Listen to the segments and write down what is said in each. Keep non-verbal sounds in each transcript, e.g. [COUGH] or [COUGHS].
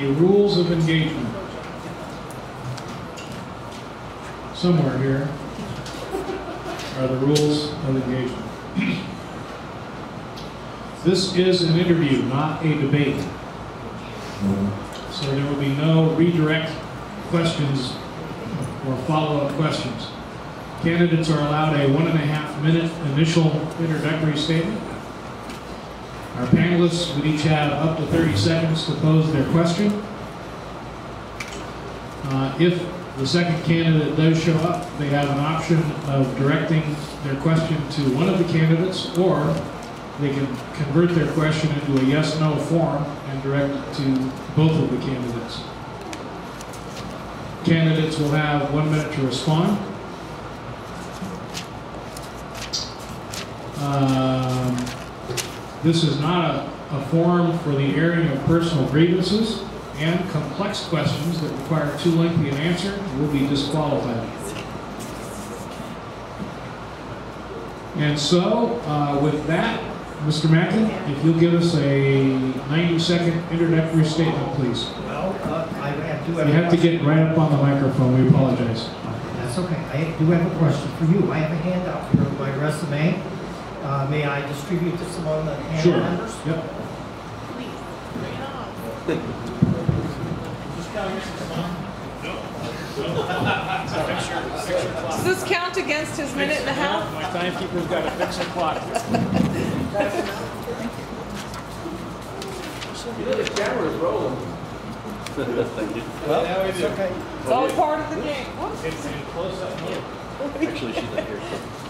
the rules of engagement. Somewhere here are the rules of engagement. This is an interview, not a debate. So there will be no redirect questions or follow-up questions. Candidates are allowed a one and a half minute initial introductory statement. Our panelists would each have up to 30 seconds to pose their question. Uh, If the second candidate does show up, they have an option of directing their question to one of the candidates, or they can convert their question into a yes-no form and direct it to both of the candidates. Candidates will have one minute to respond. Um, This is not a, a forum for the airing of personal grievances, and complex questions that require too lengthy an answer will be disqualified. And so, uh, with that, Mr. Mackin, if you'll give us a 90-second introductory statement, please. Well, uh, I have- have. You have to get right up on the microphone, we apologize. That's okay. I do have a question for you. I have a handout here of my resume. Uh, May I distribute this among the Sure. panel members? Yep. Does this count against his minute and a half? My timekeeper's got to fix the clock. [LAUGHS] You know, the camera's rolling. Thank you. Well, it's okay. It's all part of the game. What? Actually, she's not here. [LAUGHS]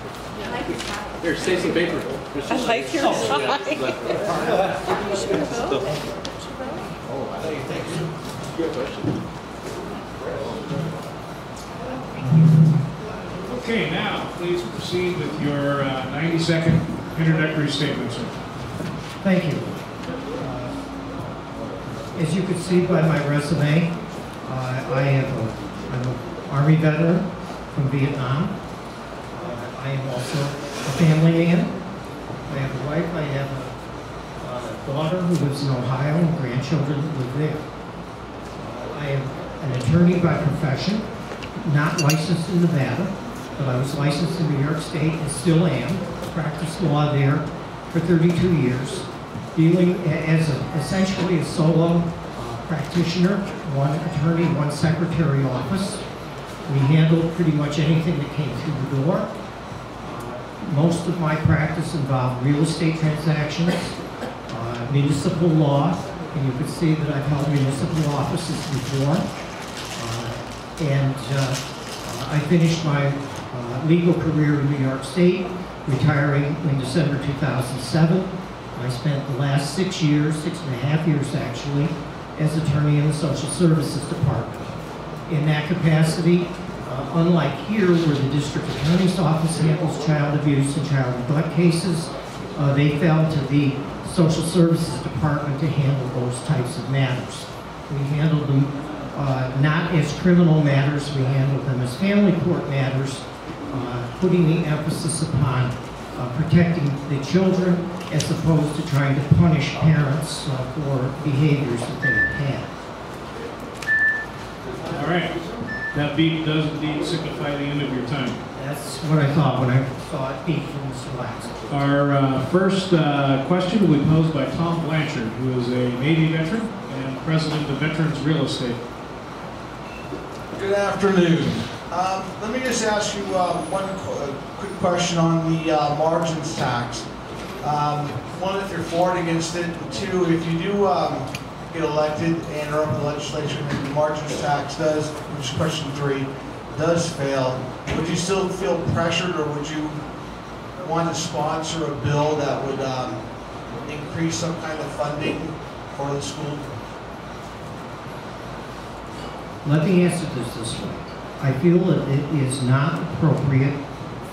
Here, save some paper. I like your tie. Good question. Okay, now, please proceed with your 90-second introductory statement, sir. Thank you. Uh, As you can see by my resume, uh, I have a, I'm an Army veteran from Vietnam. I am also a family man. I have a wife, I have a uh, daughter who lives in Ohio and grandchildren live there. Uh, I am an attorney by profession, not licensed in Nevada, but I was licensed in New York State and still am. Practiced law there for 32 years, dealing as a, essentially a solo uh, practitioner, one attorney, one secretary office. We handled pretty much anything that came through the door. Most of my practice involved real estate transactions, uh, municipal law, and you can see that I've held municipal offices before. Uh, And uh, I finished my uh, legal career in New York State, retiring in December 2007. I spent the last six years, six and a half years actually, as attorney in the Social Services Department. In that capacity, uh, unlike here where the district attorney's office handles child abuse and child neglect cases, uh, they fell to the Social Services Department to handle those types of matters. We handled them uh, not as criminal matters, we handled them as family court matters, uh, putting the emphasis upon uh, protecting the children as opposed to trying to punish parents uh, for behaviors that they had. All right. That beep does indeed signify the end of your time. That's what I thought when I saw it beat from Mr. Lax. Our uh, first uh, question will be posed by Tom Blanchard, who is a Navy veteran and president of Veterans Real Estate. Good afternoon. Um, Let me just ask you uh, one qu- uh, quick question on the uh, margins tax. Um, One, if you're for it, against it. Two, if you do um, get elected and are up in the legislature and the margins tax does, which is question three, does fail, would you still feel pressured or would you want to sponsor a bill that would um, increase some kind of funding for the school? Let me answer this this way. I feel that it is not appropriate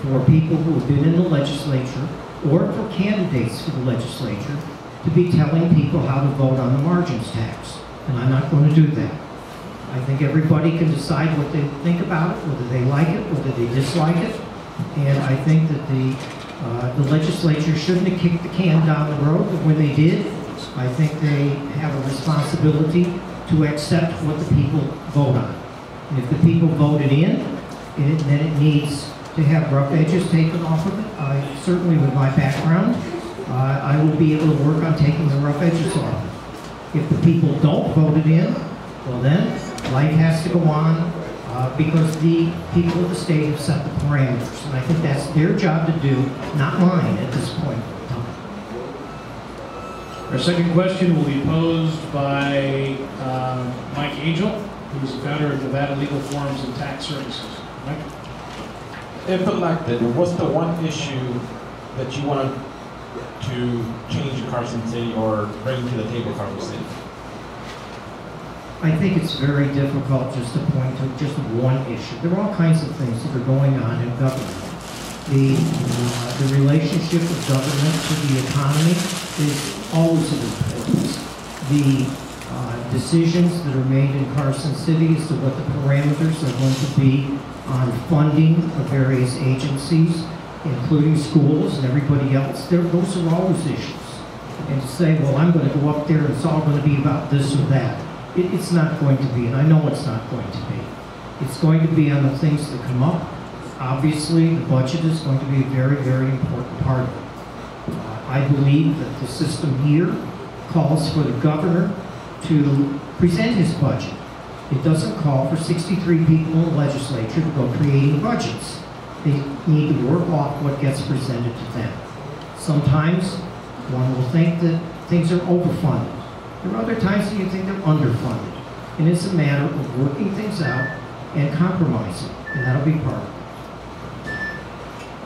for people who have been in the legislature or for candidates for the legislature to be telling people how to vote on the margins tax. And I'm not going to do that. I think everybody can decide what they think about it, whether they like it, whether they dislike it. And I think that the, uh, the legislature shouldn't have kicked the can down the road, but when they did, I think they have a responsibility to accept what the people vote on. And if the people voted in, it, then it needs to have rough edges taken off of it. I certainly, with my background, uh, I will be able to work on taking the rough edges off. If the people don't vote it in, well then, life has to go on, uh, because the people of the state have set the parameters. And I think that's their job to do, not mine at this point. Our second question will be posed by um, Mike Angel, who's the founder of Nevada Legal Forms and Tax Services. Mike? If elected, what's the one issue that you want to change Carson City or bring to the table Carson City? I think it's very difficult just to point to just one issue. There are all kinds of things that are going on in government. The, uh, the relationship of government to the economy is always of importance. The uh, decisions that are made in Carson City as to what the parameters are going to be on funding of various agencies, including schools and everybody else, those are always issues. And to say, well, I'm going to go up there and it's all going to be about this or that, it, it's not going to be, and I know it's not going to be. It's going to be on the things that come up. Obviously, the budget is going to be a very, very important part of it. Uh, I believe that the system here calls for the governor to present his budget. It doesn't call for 63 people in the legislature to go creating budgets. They need to work off what gets presented to them. Sometimes one will think that things are overfunded. There are other times that you think they're underfunded. And it's a matter of working things out and compromising, and that'll be part of it.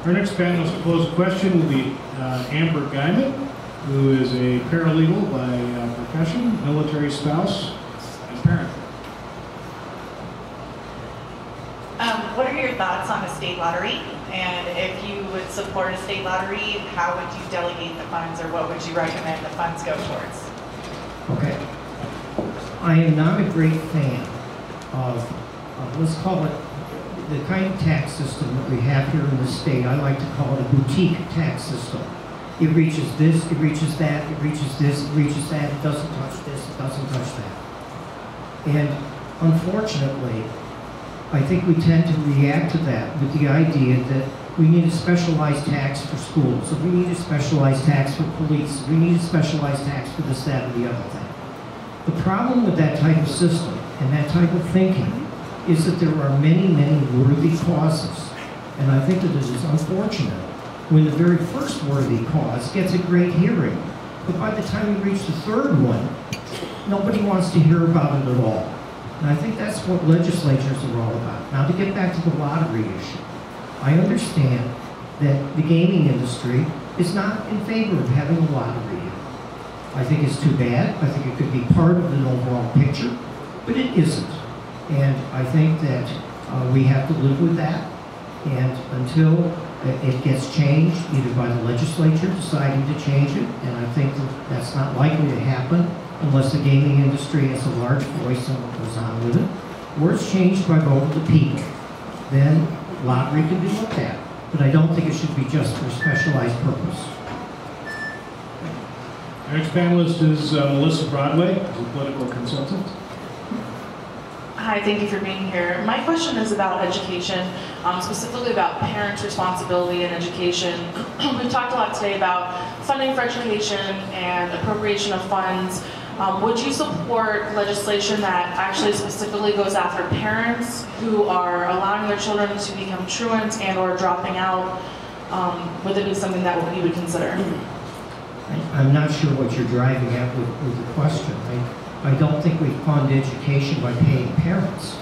Our next panelist to pose a question will be uh, Amber Guyman, who is a paralegal by uh, profession, military spouse, and parent. Um, what are your thoughts on a state lottery? And if you would support a state lottery, how would you delegate the funds or what would you recommend the funds go towards? Okay. I am not a great fan of, let's call it, the kind of tax system that we have here in the state. I like to call it a boutique tax system. It reaches this, it reaches that, it reaches this, it reaches that, it doesn't touch this, it doesn't touch that. And unfortunately, I think we tend to react to that with the idea that we need a specialized tax for schools, or we need a specialized tax for police, we need a specialized tax for this, that, or the other thing. The problem with that type of system and that type of thinking is that there are many, many worthy causes. And I think that it is unfortunate when the very first worthy cause gets a great hearing, but by the time you reach the third one, nobody wants to hear about it at all. And I think that's what legislatures are all about. Now, to get back to the lottery issue, I understand that the gaming industry is not in favor of having a lottery. I think it's too bad. I think it could be part of an overall picture, but it isn't. And I think that uh, we have to live with that. And until it gets changed, either by the legislature deciding to change it, and I think that that's not likely to happen unless the gaming industry has a large voice in what goes on with it, or it's changed by vote of the peak, then lottery can be looked at. But I don't think it should be just for a specialized purpose. Our next panelist is uh, Melissa Broadway, who's a political consultant. Hi, thank you for being here. My question is about education, um, specifically about parents' responsibility in education. [CLEARS THROAT] We've talked a lot today about funding for education and appropriation of funds. Um, would you support legislation that actually specifically goes after parents who are allowing their children to become truants and or dropping out? Um, would it be something that you would consider? I- I'm not sure what you're driving at with, with the question. I, I don't think we fund education by paying parents.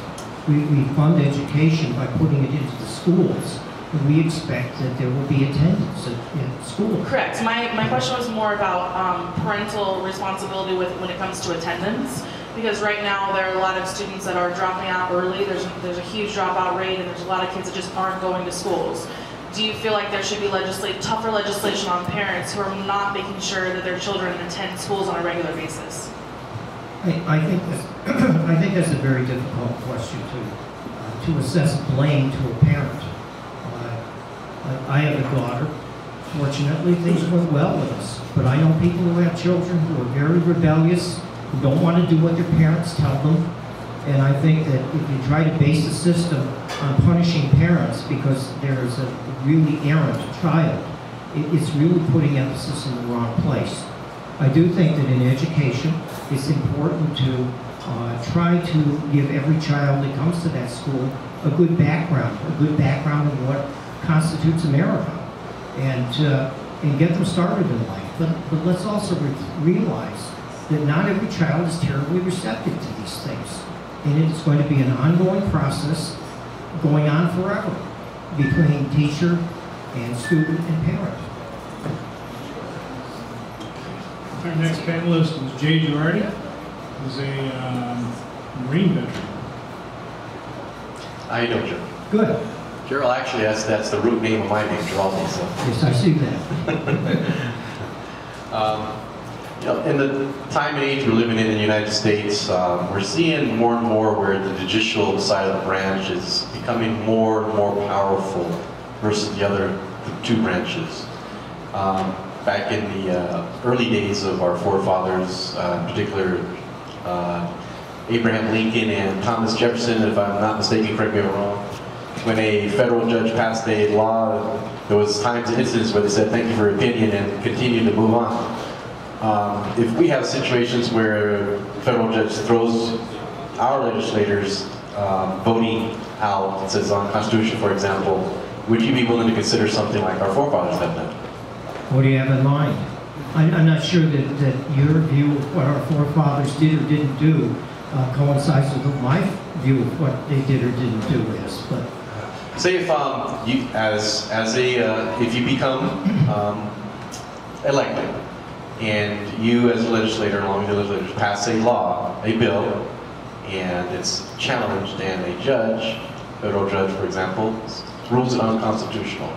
We, we fund education by putting it into the schools. We expect that there will be attendance at, in school. Correct. My, my question was more about um, parental responsibility with when it comes to attendance. Because right now there are a lot of students that are dropping out early. There's there's a huge dropout rate, and there's a lot of kids that just aren't going to schools. Do you feel like there should be legislate tougher legislation on parents who are not making sure that their children attend schools on a regular basis? I, I think that's, [CLEARS THROAT] I think that's a very difficult question to, uh, to assess blame to a parent. I have a daughter. Fortunately, things went well with us. But I know people who have children who are very rebellious, who don't want to do what their parents tell them. And I think that if you try to base the system on punishing parents because there is a really errant child, it's really putting emphasis in the wrong place. I do think that in education, it's important to uh, try to give every child that comes to that school a good background, a good background of what constitutes America, and uh, and get them started in life. But but let's also re- realize that not every child is terribly receptive to these things, and it's going to be an ongoing process, going on forever, between teacher and student and parent. Our next panelist is Jay Girardi, who's a um, Marine veteran. How you doing, Joe? Good. Gerald, actually, that's, that's the root name of my name, Geraldo, so. Yes, I see that. [LAUGHS] Um, You know, in the time and age we're living in in the United States, um, we're seeing more and more where the judicial side of the branch is becoming more and more powerful versus the other the two branches. Um, Back in the uh, early days of our forefathers, uh, in particular uh, Abraham Lincoln and Thomas Jefferson, if I'm not mistaken, correct me if I'm wrong, when a federal judge passed a law, there was times and instances where they said, thank you for your opinion and continued to move on. Um, if we have situations where a federal judge throws our legislators um, voting out, it says on Constitution, for example, would you be willing to consider something like our forefathers have done? What do you have in mind? I'm, I'm not sure that, that your view of what our forefathers did or didn't do uh, coincides with my view of what they did or didn't do is, but Say if um, you, as as a, uh, if you become um, elected, and you as a legislator, along with the legislators, pass a law, a bill, and it's challenged, and a judge, federal judge, for example, rules it unconstitutional.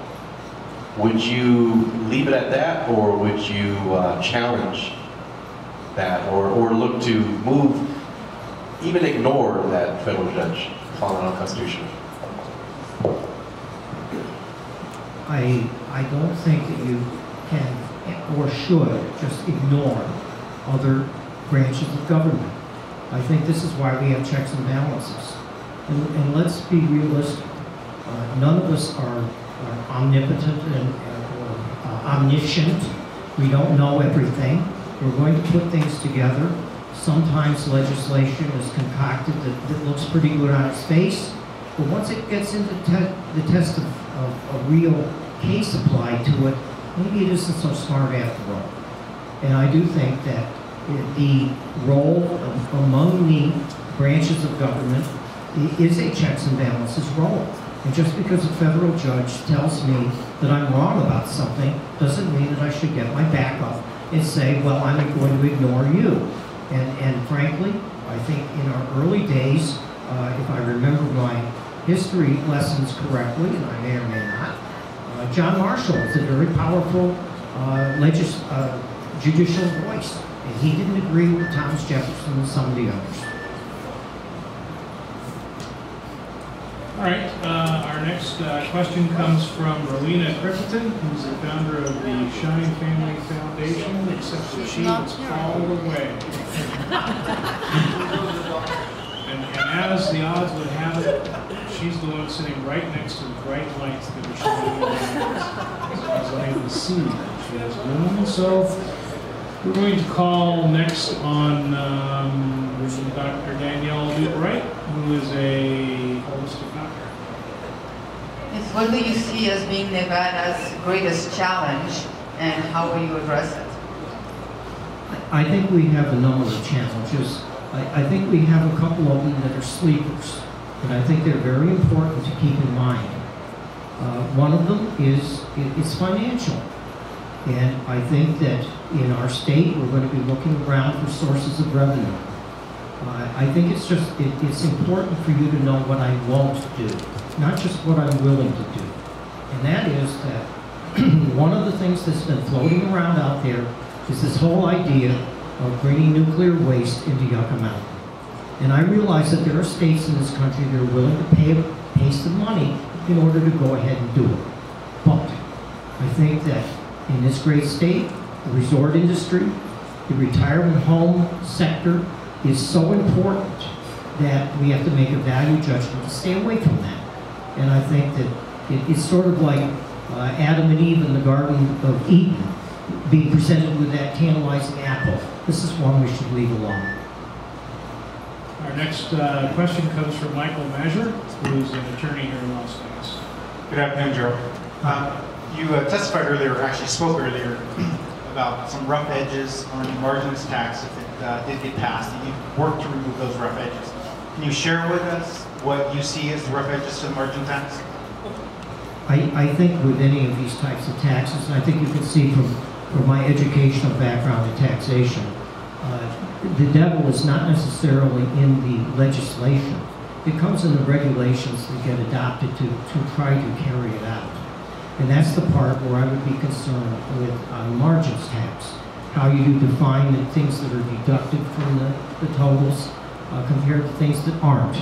Would you leave it at that, or would you uh, challenge that, or or look to move, even ignore that federal judge calling it unconstitutional? I, I don't think that you can or should just ignore other branches of government. I think this is why we have checks and balances. And, and let's be realistic. Uh, none of us are, omnipotent and, or uh, omniscient. We don't know everything. We're going to put things together. Sometimes legislation is concocted that, that looks pretty good on its face, but once it gets into te- the test of, of a real case applied to it, maybe it isn't so smart after all. And I do think that the role of, among the branches of government is a checks and balances role. And just because a federal judge tells me that I'm wrong about something, doesn't mean that I should get my back up and say, well, I'm going to ignore you. And, and frankly, I think in our early days, uh, if I remember my history lessons correctly, and I may or may not, uh, John Marshall was a very powerful uh, legis- uh, judicial voice, and he didn't agree with Thomas Jefferson and some of the others. All right, uh, our next uh, question comes from Rowena Crittenden, who's the founder of the Shine Family Foundation, except that she was called away. And, and as the odds would have it, she's the one sitting right next to the bright lights that are shining around us. So I was unable to see what she was doing. So we're going to call next on um, Dr. Danielle Dubright, who is a holistic doctor. Yes, what do you see as being Nevada's greatest challenge and how will you address it? I think we have a number of challenges. I, I think we have a couple of them that are sleepers, and I think they're very important to keep in mind. Uh, one of them is i- is financial, and I think that in our state we're going to be looking around for sources of revenue. Uh, I think it's just it, it's important for you to know what I won't do, not just what I'm willing to do, and that is that [CLEARS THROAT] one of the things that's been floating around out there is this whole idea of bringing nuclear waste into Yucca Mountain. And I realize that there are states in this country that are willing to pay, pay some money in order to go ahead and do it. But I think that in this great state, the resort industry, The retirement home sector is so important that we have to make a value judgment to stay away from that. And I think that it, it's sort of like uh, Adam and Eve in the Garden of Eden being presented with that tantalizing apple. This is one we should leave alone. Our next uh, question comes from Michael Mazur, who is an attorney here in Las Vegas. Good afternoon, Joe. Um, You uh, testified earlier, or actually spoke earlier, [CLEARS THROAT] about some rough edges on the margins tax if it uh, did get passed, and you worked to remove those rough edges. Can you share with us what you see as the rough edges to the margin tax? I, I think with any of these types of taxes, I think you can see from, from my educational background in taxation, uh, the devil is not necessarily in the legislation. It comes in the regulations that get adopted to, to try to carry it out. And that's the part where I would be concerned with uh, margins tax. How you define the things that are deducted from the, the totals uh, compared to things that aren't.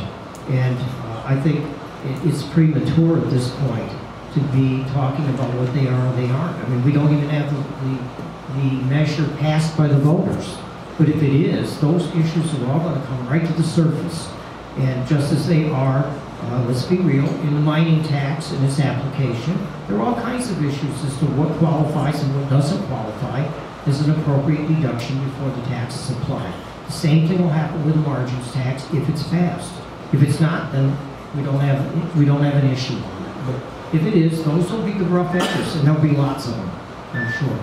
And uh, I think it, it's premature at this point to be talking about what they are or they aren't. I mean, we don't even have the, the, the measure passed by the voters. But if it is, those issues are all going to come right to the surface. And just as they are, uh, let's be real, in the mining tax and its application, there are all kinds of issues as to what qualifies and what doesn't qualify as an appropriate deduction before the tax is applied. The same thing will happen with the margins tax if it's passed. If it's not, then we don't have, we don't have an issue on it. But if it is, those will be the rough edges, and there'll be lots of them, I'm sure.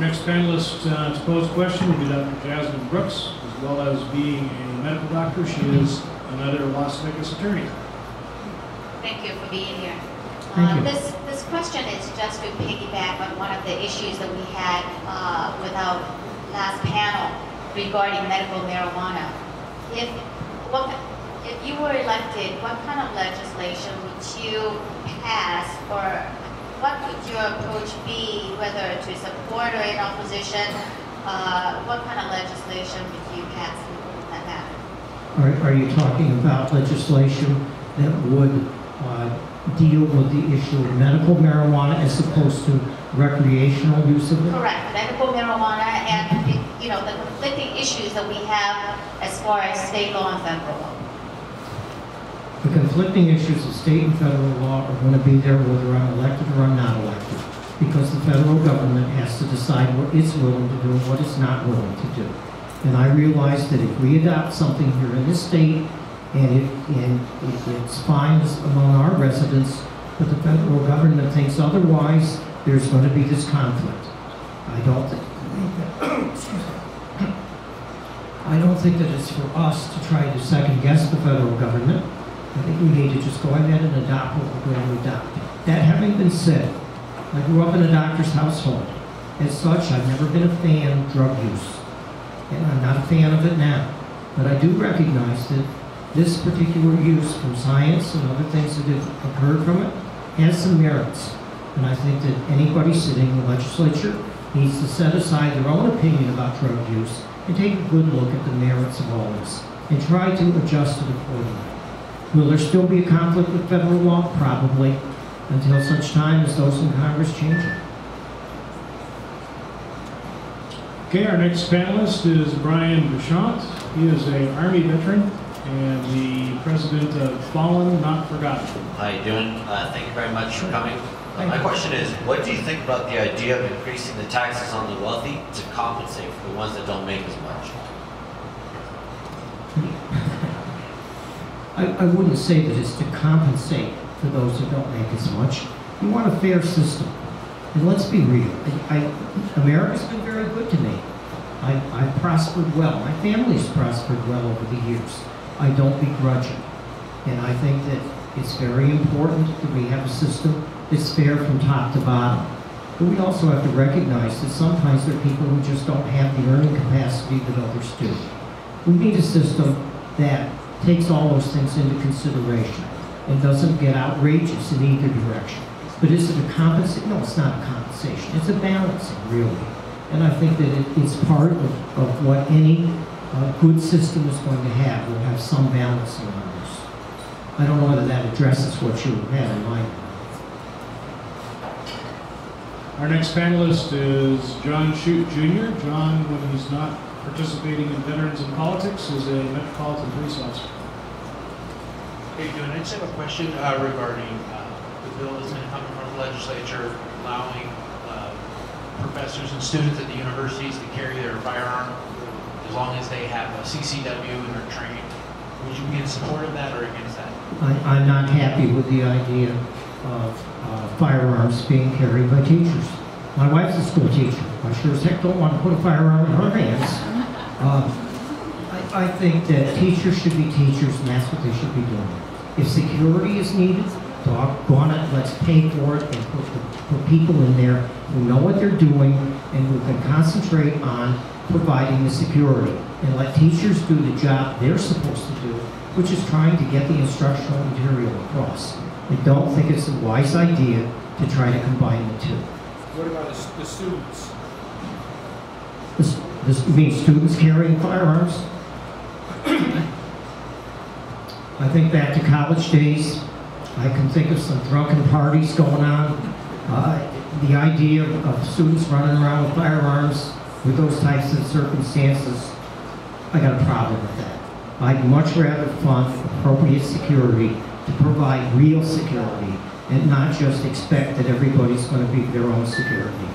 Next panelist uh, to pose a question will be Dr. Jasmine Brooks, as well as being a medical doctor, she is another Las Vegas attorney. Thank you for being here. Thank Uh, you. This, this question is just to piggyback on one of the issues that we had uh, with our last panel regarding medical marijuana. If, what, if you were elected, what kind of legislation would you pass or what would your approach be, whether to support or in opposition? Uh, What kind of legislation would you pass in that matter? Are, are you talking about legislation that would uh, deal with the issue of medical marijuana as opposed to recreational use of it? Correct, medical marijuana and, you know, the conflicting issues that we have as far as state law and federal law. The conflicting issues of state and federal law are going to be there whether I'm elected or I'm not elected, because the federal government has to decide what it's willing to do and what it's not willing to do. And I realize that if we adopt something here in this state, and it, and it- it's fine among our residents, but the federal government thinks otherwise, there's going to be this conflict. I don't think. [COUGHS] I don't think that it's for us to try to second guess the federal government. I think we need to just go ahead and adopt what we're going to adopt. That having been said, I grew up in a doctor's household. As such, I've never been a fan of drug use. And I'm not a fan of it now. But I do recognize that this particular use from science and other things that have occurred from it has some merits. And I think that anybody sitting in the legislature needs to set aside their own opinion about drug use and take a good look at the merits of all this and try to adjust it accordingly. Will there still be a conflict with federal law? Probably, until such time as those in Congress change it. Okay, our next panelist is Brian Bouchant. He is a Army veteran and the president of Fallen Not Forgotten. How you doing? Uh, thank you very much for coming. Uh, my question is, what do you think about the idea of increasing the taxes on the wealthy to compensate for the ones that don't make as much? [LAUGHS] I, I wouldn't say that it's to compensate for those who don't make as much. You want a fair system. And let's be real. I, I, America's been very good to me. I, I've prospered well. My family's prospered well over the years. I don't begrudge it. And I think that it's very important that we have a system that's fair from top to bottom. But we also have to recognize that sometimes there are people who just don't have the earning capacity that others do. We need a system that takes all those things into consideration and doesn't get outrageous in either direction. But is it a compensation? No, it's not a compensation. It's a balancing, really. And I think that it, it's part of, of what any uh, good system is going to have. Will have some balancing on this. I don't know whether that addresses what you had in mind. Our next panelist is John Shute Jr. John, when he's not participating in Veterans in Politics, is a Metropolitan Police Officer. How you doing? I just have a question uh, regarding uh, the bill that's going to come from the legislature allowing uh, professors and students at the universities to carry their firearm as long as they have a CCW and are trained. Would you be in support of that or against that? I- I'm not happy with the idea of uh, firearms being carried by teachers. My wife's a school teacher. I sure as heck don't want to put a firearm in her hands. I think that teachers should be teachers, and that's what they should be doing. If security is needed, doggone it, let's pay for it and put, put people in there who know what they're doing and who can concentrate on providing the security. And let teachers do the job they're supposed to do, which is trying to get the instructional material across. I don't think it's a wise idea to try to combine the two. What about the the students? This, this, you mean students carrying firearms? I think back to college days, I can think of some drunken parties going on. Uh, the idea of, of students running around with firearms with those types of circumstances, I got a problem with that. I'd much rather fund appropriate security to provide real security and not just expect that everybody's going to be their own security.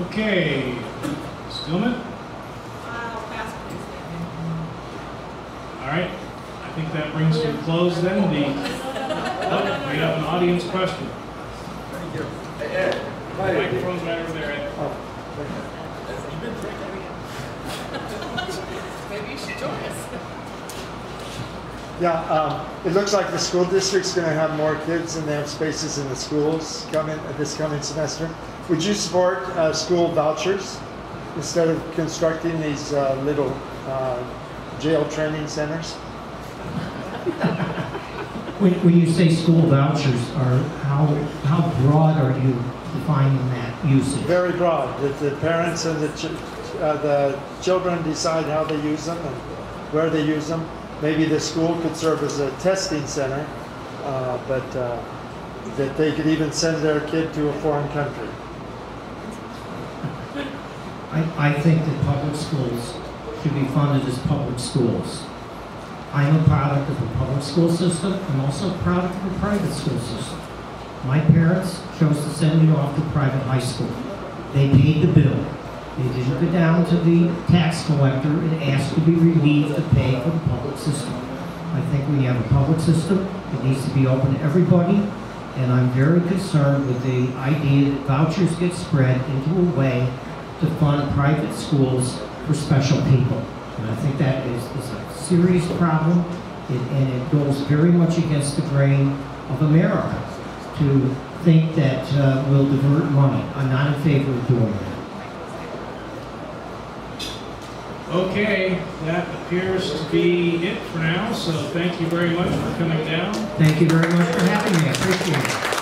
Okay, Stillman? All right, I think that brings to a close then the, oh, we have an audience question. Thank you. Ed, Microphone's right over there, Ed. Maybe you should join us. Yeah, um, it looks like the school district's gonna have more kids and they have spaces in the schools coming, uh, this coming semester. Would you support, uh, school vouchers instead of constructing these, uh, little, uh, jail training centers? [LAUGHS] When, when you say school vouchers, are, how, how broad are you defining that usage? Very broad, that the parents and the, ch- uh, the children decide how they use them and where they use them. Maybe the school could serve as a testing center, uh, but, uh, that they could even send their kid to a foreign country. I, I think that public schools should be funded as public schools. I'm a product of a public school system, I'm also a product of a private school system. My parents chose to send me off to private high school. They paid the bill. They didn't go down to the tax collector and ask to be relieved to pay for the public system. I think we have a public system, it needs to be open to everybody, and I'm very concerned with the idea that vouchers get spread into a way to fund private schools for special people. And I think that serious problem, it- and it goes very much against the grain of America to think that uh, we'll divert money. I'm not in favor of doing that. Okay, that appears to be it for now, so thank you very much for coming down. Thank you very much for having me, I appreciate it.